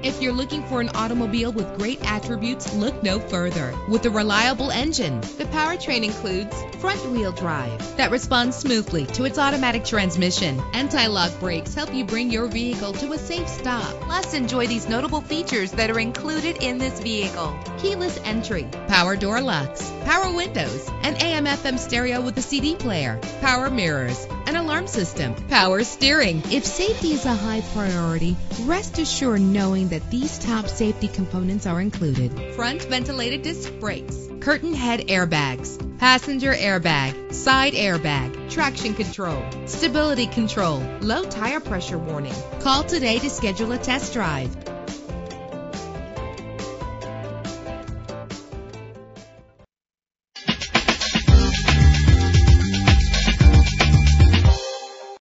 If you're looking for an automobile with great attributes, look no further. With a reliable engine, the powertrain includes front-wheel drive that responds smoothly to its automatic transmission. Anti-lock brakes help you bring your vehicle to a safe stop. Plus, enjoy these notable features that are included in this vehicle. Keyless entry, power door locks, power windows, an AM/FM stereo with a CD player, power mirrors, an alarm system, power steering. If safety is a high priority, rest assured knowing that these top safety components are included. Front ventilated disc brakes, curtain head airbags, passenger airbag, side airbag, traction control, stability control, low tire pressure warning. Call today to schedule a test drive.